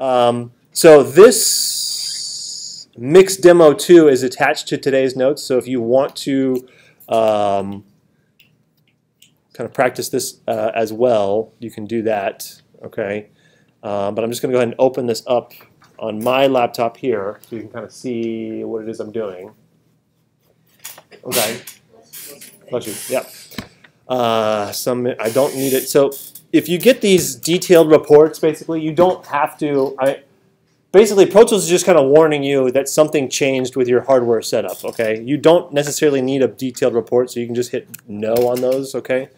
Um, so this mix demo 2 is attached to today's notes. So if you want to um, kind of practice this uh, as well, you can do that. Okay, um, but I'm just going to go ahead and open this up on my laptop here so you can kind of see what it is I'm doing. Okay. Bless you. Yep. Uh, some I don't need it. So if you get these detailed reports, basically, you don't have to. I basically Pro Tools is just kind of warning you that something changed with your hardware setup. Okay, you don't necessarily need a detailed report, so you can just hit no on those. Okay.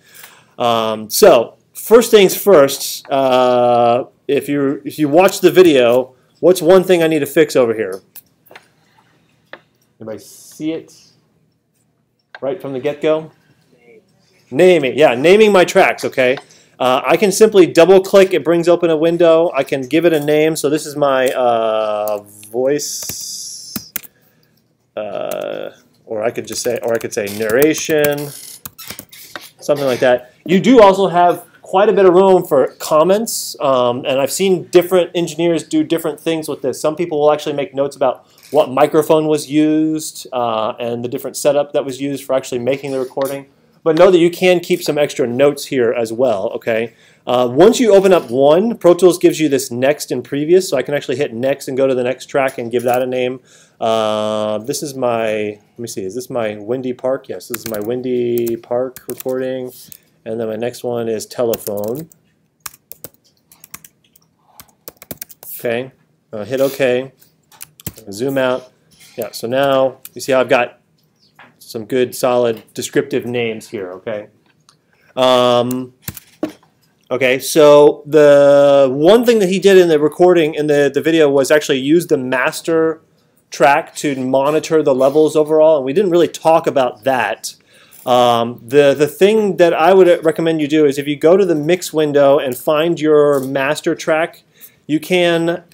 Um, so first things first. Uh, if you if you watch the video, what's one thing I need to fix over here? Anybody see it right from the get-go? Naming, yeah, naming my tracks, okay? Uh, I can simply double click, it brings open a window. I can give it a name. So this is my uh, voice, uh, or I could just say, or I could say narration, something like that. You do also have quite a bit of room for comments, um, and I've seen different engineers do different things with this. Some people will actually make notes about what microphone was used uh, and the different setup that was used for actually making the recording. But know that you can keep some extra notes here as well, okay? Uh, once you open up one, Pro Tools gives you this next and previous, so I can actually hit next and go to the next track and give that a name. Uh, this is my, let me see, is this my Windy Park? Yes, this is my Windy Park recording. And then my next one is telephone. Okay, uh, hit OK. Zoom out. Yeah, so now you see how I've got some good, solid, descriptive names here, okay? Um, okay, so the one thing that he did in the recording, in the, the video, was actually use the master track to monitor the levels overall, and we didn't really talk about that. Um, the, the thing that I would recommend you do is if you go to the mix window and find your master track, you can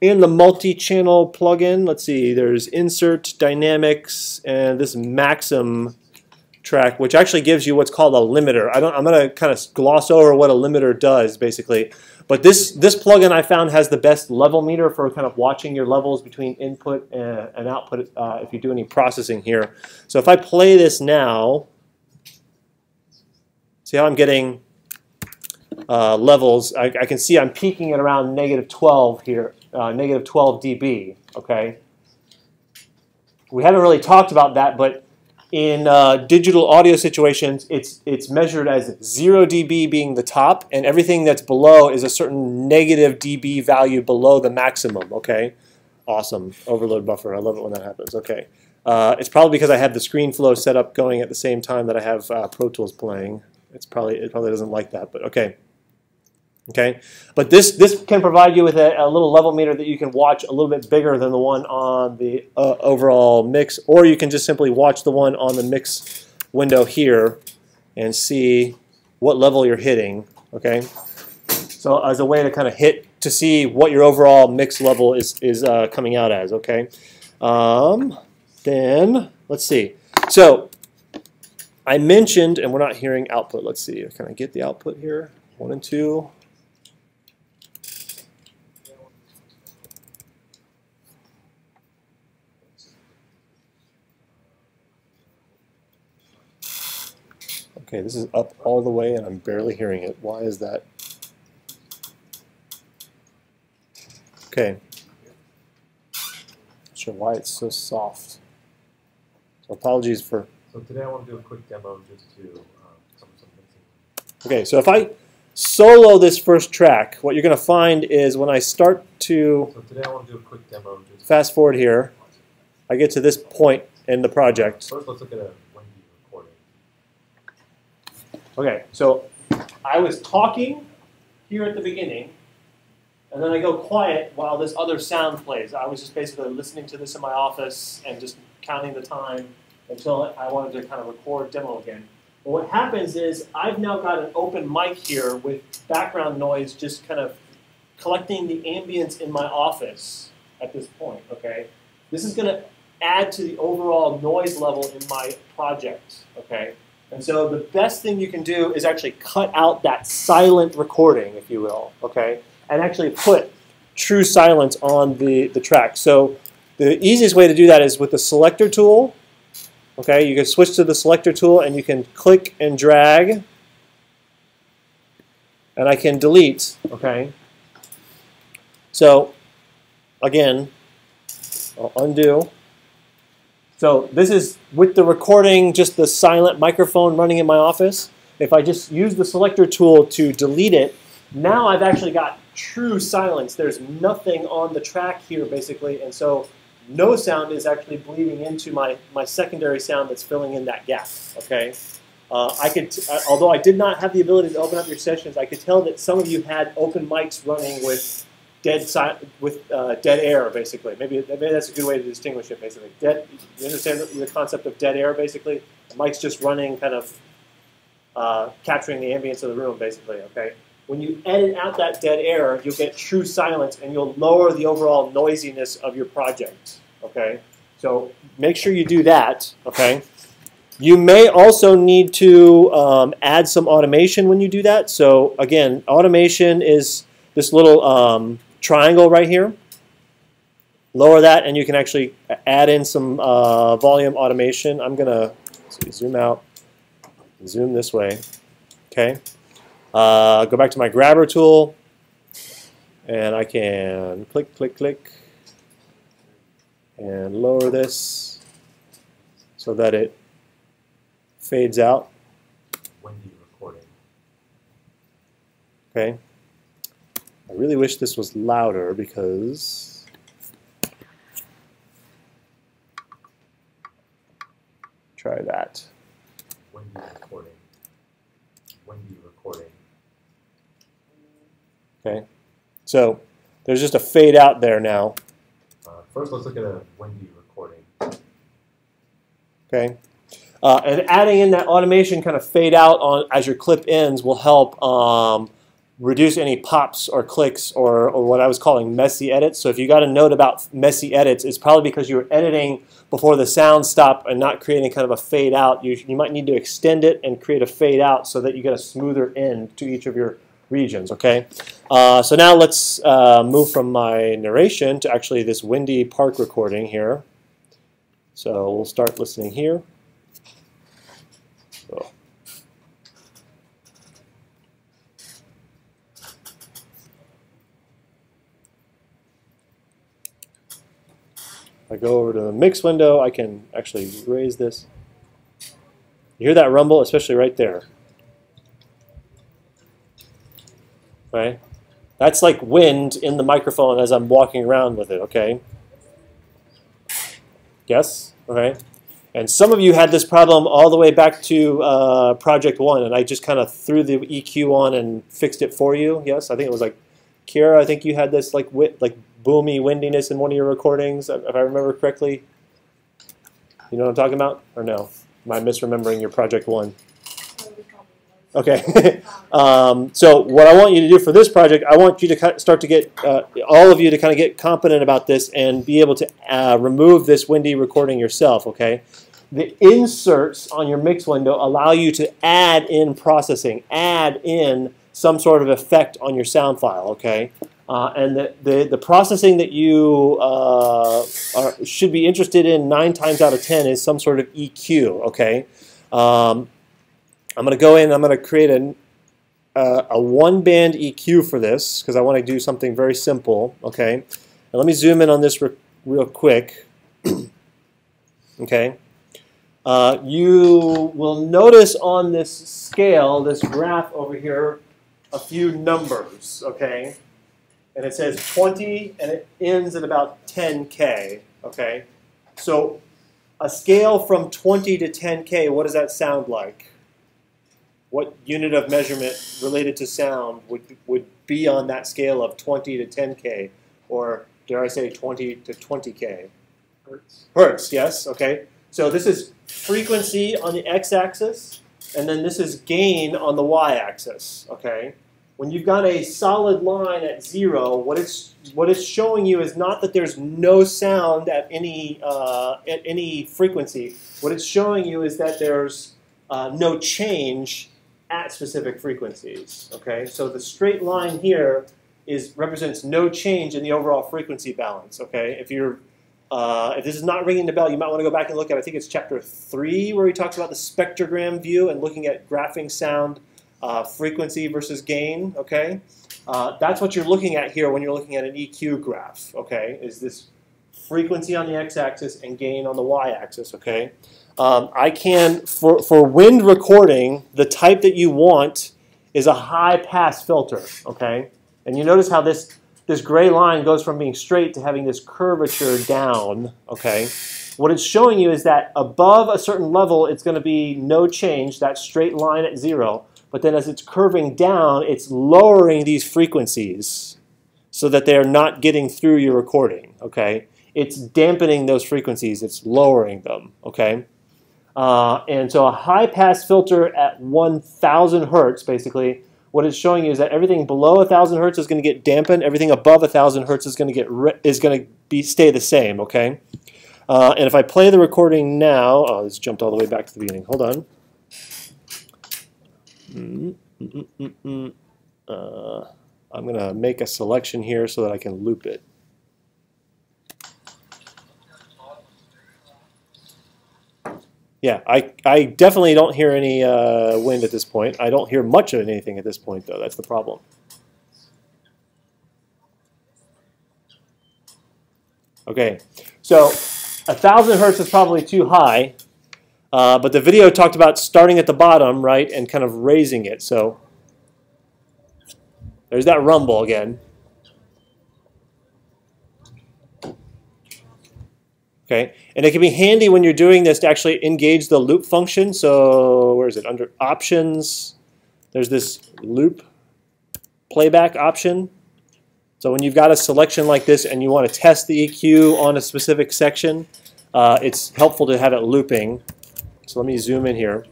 in the multi-channel plugin, let's see, there's insert, dynamics, and this maxim track, which actually gives you what's called a limiter. I don't, I'm going to kind of gloss over what a limiter does, basically. But this, this plugin I found has the best level meter for kind of watching your levels between input and, and output uh, if you do any processing here. So if I play this now, see how I'm getting uh, levels. I, I, can see I'm peaking at around negative 12 here, uh, negative 12 dB. Okay. We haven't really talked about that, but in uh, digital audio situations, it's it's measured as 0 dB being the top, and everything that's below is a certain negative dB value below the maximum. Okay. Awesome. Overload buffer. I love it when that happens. Okay. Uh, it's probably because I have the ScreenFlow set up going at the same time that I have uh, Pro Tools playing. It's probably it probably doesn't like that, but okay. Okay, but this this can provide you with a, a, little level meter that you can watch a little bit bigger than the one on the uh, overall mix, or you can just simply watch the one on the mix window here and see what level you're hitting. Okay, so as a way to kind of hit to see what your overall mix level is is uh, coming out as. Okay, um, then let's see. So I mentioned, and we're not hearing output. Let's see. Can I get the output here? One and two. Okay, this is up all the way and I'm barely hearing it. Why is that? Okay. Not sure why it's so soft. So apologies for... So today I want to do a quick demo just to um, some, some Okay, so if I solo this first track, what you're going to find is when I start to... So today I want to do a quick demo just Fast forward here. I get to this point in the project. First let's look at a Okay, so I was talking here at the beginning, and then I go quiet while this other sound plays. I was just basically listening to this in my office and just counting the time until I wanted to kind of record demo again. But what happens is I've now got an open mic here with background noise just kind of collecting the ambience in my office at this point, okay? This is going to add to the overall noise level in my project, okay? And so the best thing you can do is actually cut out that silent recording, if you will, okay? And actually put true silence on the, the track. So the easiest way to do that is with the selector tool. Okay, you can switch to the selector tool and you can click and drag and I can delete, okay? So again, I'll undo. So this is with the recording, just the silent microphone running in my office. If I just use the selector tool to delete it, now I've actually got true silence. There's nothing on the track here, basically, and so no sound is actually bleeding into my, my secondary sound that's filling in that gap, okay? Uh, I could, uh, although I did not have the ability to open up your sessions, I could tell that some of you had open mics running with dead si- with uh, dead air, basically. Maybe, maybe that's a good way to distinguish it. Basically, dead. You understand the concept of dead air, basically. Mic's just running, kind of uh, capturing the ambience of the room, basically. Okay. When you edit out that dead air, you'll get true silence, and you'll lower the overall noisiness of your project. Okay. So make sure you do that. Okay. You may also need to um, add some automation when you do that. So again, automation is this little um, triangle right here. Lower that and you can actually add in some uh, volume automation. I'm going to zoom out, zoom this way. Okay. Uh, go back to my grabber tool and I can click, click, click and lower this so that it fades out. windy recording. Okay. I really wish this was louder because try that. windy recording. windy recording. Okay. So there's just a fade out there now. Uh, first, let's look at a windy recording. Okay. Uh, and adding in that automation kind of fade out on as your clip ends will help um, reduce any pops or clicks or, or what I was calling messy edits. So if you got a note about messy edits, it's probably because you were editing before the sound stopped and not creating kind of a fade out. You, you might need to extend it and create a fade out so that you get a smoother end to each of your regions, okay? Uh, so now let's uh, move from my narration to actually this windy park recording here. So we'll start listening here. I go over to the mix window, I can actually raise this. You hear that rumble, especially right there. Right? That's like wind in the microphone as I'm walking around with it, okay? Yes? Okay. And some of you had this problem all the way back to uh, Project One, and I just kind of threw the EQ on and fixed it for you. Yes, I think it was like Kira. I think you had this like wit, like boomy windiness in one of your recordings, if I remember correctly. You know what I'm talking about, or no? Am I misremembering your Project One? Okay. um, so what I want you to do for this project, I want you to start to get uh, all of you to kind of get competent about this and be able to uh, remove this windy recording yourself. Okay. The inserts on your mix window allow you to add in processing, add in some sort of effect on your sound file. Okay. Uh, and the, the, the, processing that you uh, are, should be interested in nine times out of ten is some sort of EQ. Okay. Um, I'm going to go in and I'm going to create a, uh, a one band EQ for this because I want to do something very simple. Okay, and let me zoom in on this re real quick. okay, uh, you will notice on this scale, this graph over here, a few numbers. Okay, and it says 20 and it ends at about 10k. Okay, so a scale from 20 to 10k, what does that sound like? what unit of measurement related to sound would, would be on that scale of 20 to 10K, or dare I say 20 to 20K? Hertz. Hertz, yes, okay. So this is frequency on the x-axis, and then this is gain on the y-axis, okay? When you've got a solid line at zero, what it's, what it's showing you is not that there's no sound at any, uh, at any frequency. What it's showing you is that there's uh, no change at specific frequencies. Okay, so the straight line here is represents no change in the overall frequency balance. Okay, if you're uh, if this is not ringing the bell, you might want to go back and look at. I think it's chapter three where he talks about the spectrogram view and looking at graphing sound uh, frequency versus gain. Okay, uh, that's what you're looking at here when you're looking at an EQ graph. Okay, is this frequency on the x-axis and gain on the y-axis. Okay, um, I can for for wind recording the type that you want is a high pass filter. Okay, and you notice how this this gray line goes from being straight to having this curvature down, okay? What it's showing you is that above a certain level, it's going to be no change, that straight line at zero. But then as it's curving down, it's lowering these frequencies so that they're not getting through your recording, okay? It's dampening those frequencies, it's lowering them, okay? Uh, and so a high pass filter at 1,000 hertz, basically, what it's showing you is that everything below 1,000 hertz is going to get dampened. Everything above 1,000 hertz is going to get is going to be stay the same. Okay. Uh, and if I play the recording now, oh, this jumped all the way back to the beginning. Hold on. Mm -mm -mm uh, I'm going to make a selection here so that I can loop it. Yeah, I, I definitely don't hear any uh, wind at this point. I don't hear much of anything at this point, though. That's the problem. Okay, so a thousand hertz is probably too high, uh, but the video talked about starting at the bottom, right, and kind of raising it. So there's that rumble again. Okay, and it can be handy when you're doing this to actually engage the loop function. So where is it? Under options, there's this loop playback option. So when you've got a selection like this and you want to test the EQ on a specific section, uh, it's helpful to have it looping. So let me zoom in here.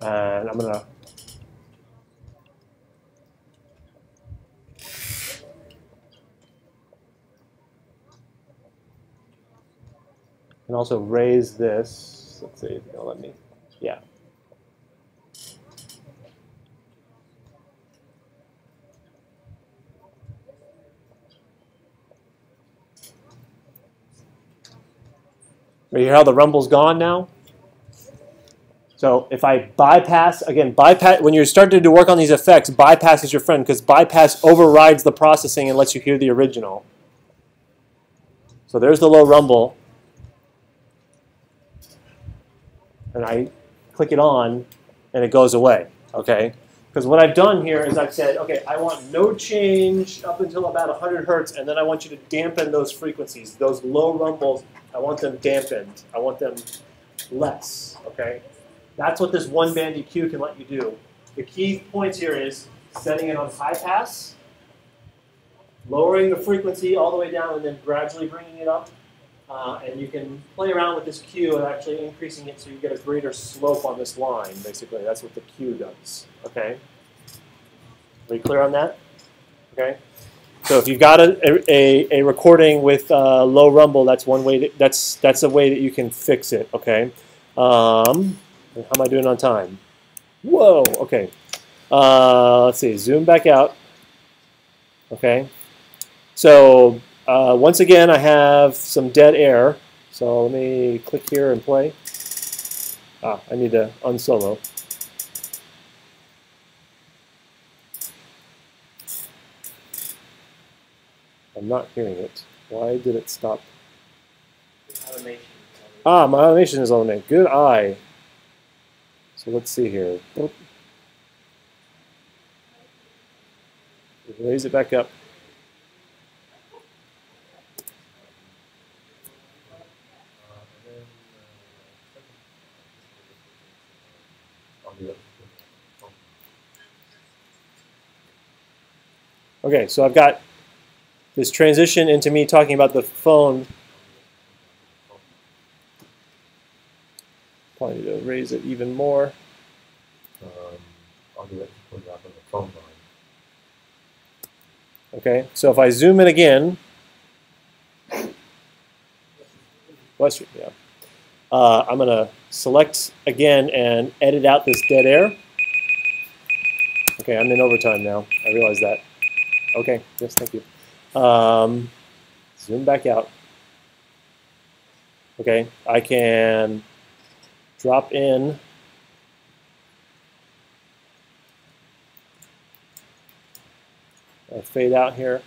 And I'm going to can also raise this. Let's see let me. Yeah. You hear how the rumble's gone now? So if I bypass, again, bypass, when you're starting to work on these effects, bypass is your friend because bypass overrides the processing and lets you hear the original. So there's the low rumble. And I click it on, and it goes away, okay? Because what I've done here is I've said, okay, I want no change up until about 100 hertz, and then I want you to dampen those frequencies, those low rumbles. I want them dampened. I want them less, okay? That's what this one band EQ can let you do. The key points here is setting it on high pass, lowering the frequency all the way down, and then gradually bringing it up, uh, and you can play around with this Q and actually increasing it so you get a greater slope on this line, basically. That's what the Q does, okay? Are you clear on that? Okay? So if you've got a, a, a recording with uh, low rumble, that's one way, to, that's, that's a way that you can fix it, okay? Um, how am I doing on time? Whoa, okay. Uh, let's see, zoom back out. Okay. So uh, once again, I have some dead air. So let me click here and play. Ah, I need to unsolo. I'm not hearing it. Why did it stop? Ah, my automation is on it. Good eye. So let's see here. Raise it back up. Okay, so I've got this transition into me talking about the phone. Probably need to raise it even more. Um, I'll do it on the phone line. Okay, so if I zoom in again, Western, yeah. Uh, I'm going to select again and edit out this dead air. Okay, I'm in overtime now. I realize that. Okay, yes, thank you. Um, zoom back out. Okay, I can drop in. Fade out here.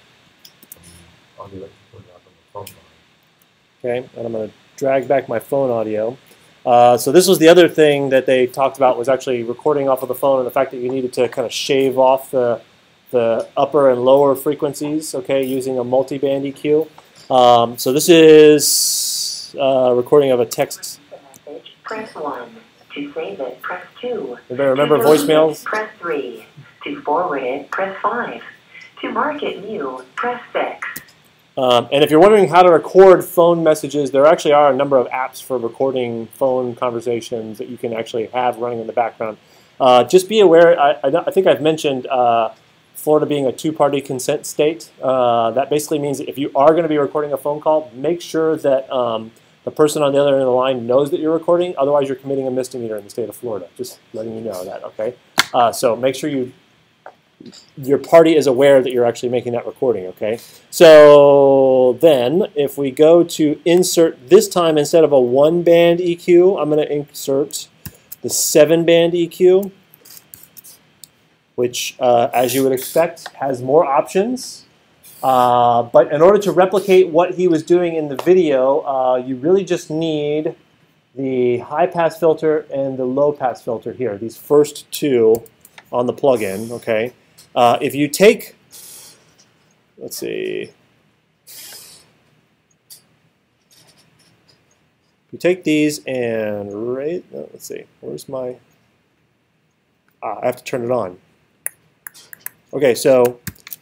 Audio that you put out on the phone line. Okay, and I'm going to drag back my phone audio. Uh, so this was the other thing that they talked about was actually recording off of the phone and the fact that you needed to kind of shave off the, the upper and lower frequencies, okay, using a multi-band EQ. Um, so this is a recording of a text. Press 1. To save it, press 2. Anybody remember To voicemails? it, Press 3. To forward it, press 5. To mark it new, press 6. Um, and if you're wondering how to record phone messages, there actually are a number of apps for recording phone conversations that you can actually have running in the background. Uh, just be aware, I, I, I think I've mentioned uh, Florida being a two-party consent state. Uh, that basically means that if you are going to be recording a phone call, make sure that um, the person on the other end of the line knows that you're recording. Otherwise, you're committing a misdemeanor in the state of Florida. Just letting you know that, okay? Uh, so make sure you your party is aware that you're actually making that recording, okay? So then, if we go to insert, this time instead of a one band EQ, I'm going to insert the seven band EQ, which, uh, as you would expect, has more options. Uh, but in order to replicate what he was doing in the video, uh, you really just need the high pass filter and the low pass filter here, these first two on the plugin, okay? Uh, if you take, let's see, you take these and no, let's see, where's my, ah, I have to turn it on. Okay, so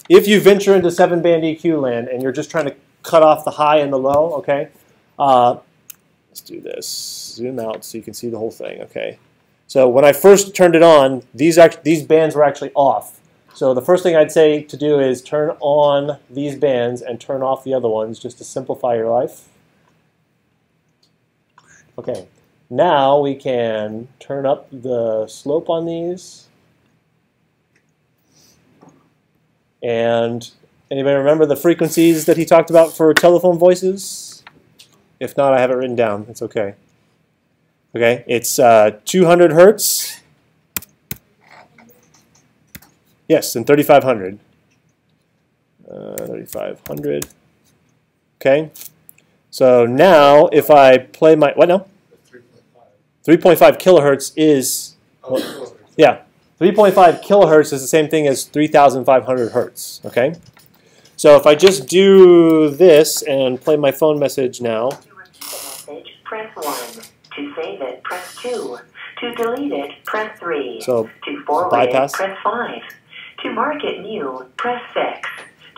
if you venture into seven band EQ land and you're just trying to cut off the high and the low, okay, uh, let's do this, zoom out so you can see the whole thing, okay. So when I first turned it on, these these bands were actually off. So the first thing I'd say to do is turn on these bands and turn off the other ones just to simplify your life. Okay, now we can turn up the slope on these. And anybody remember the frequencies that he talked about for telephone voices? If not, I have it written down. It's okay. Okay, it's uh, 200 hertz. Yes, and 3500. Uh, 3500. Okay. So now if I play my, what now? 3.5 kilohertz is, yeah, 3.5 kilohertz is the same thing as 3,500 hertz. Okay. So if I just do this and play my phone message now, To repeat the message, press 1. To save it, press 2. To delete it, press 3. so To forward bypass. it, press 5. To mark it new, press 6.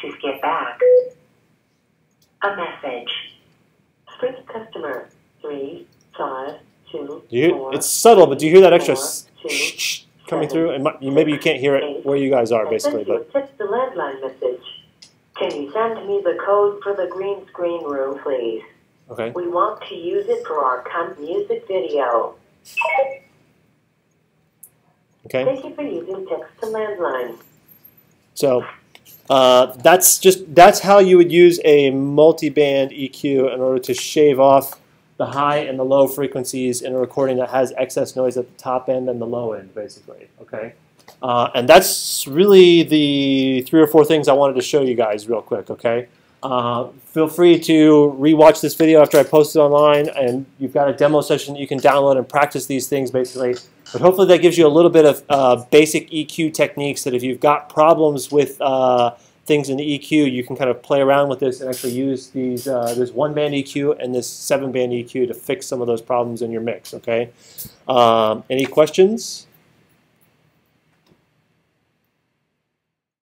To skip back, a message. Sprint customer 3, 5, 2, do you, four, it's subtle, but do you hear that extra four, s- two, sh- sh- coming through? And maybe you can't hear it where you guys are, basically, but text to landline message. Can you send me the code for the green screen room, please? okay. We want to use it for our camp music video. Okay. Thank you for using text to landline. So uh, that's just that's how you would use a multi-band EQ in order to shave off the high and the low frequencies in a recording that has excess noise at the top end and the low end, basically. Okay. Uh, and that's really the three or four things I wanted to show you guys real quick. Okay. Uh, feel free to rewatch this video after I post it online, and you've got a demo session that you can download and practice these things basically. But hopefully that gives you a little bit of uh, basic EQ techniques that if you've got problems with uh, things in the EQ, you can kind of play around with this and actually use these uh, this one band EQ and this seven band EQ to fix some of those problems in your mix. Okay. Um, any questions?